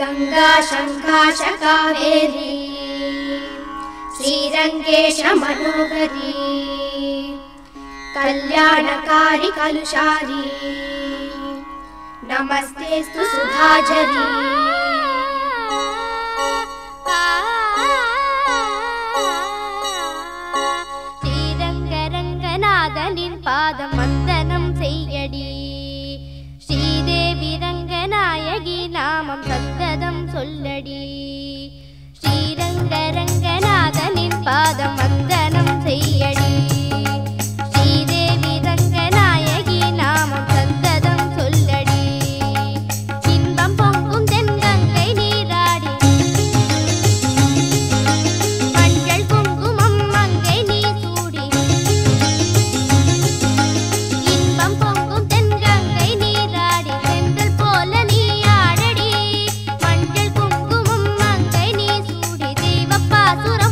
गङ्गाशङ्काशकावेरी श्रीरङ्गेशमनोगरी कल्याणकारि कलुषारी नमस्ते स्तु सुधा श्रीरङ्गरङ्गनाथनिर्पादमन्दनं तेयडी ஸ்ரீரங்கரங்கநாதனின் பாதம் வந்த அசுரம்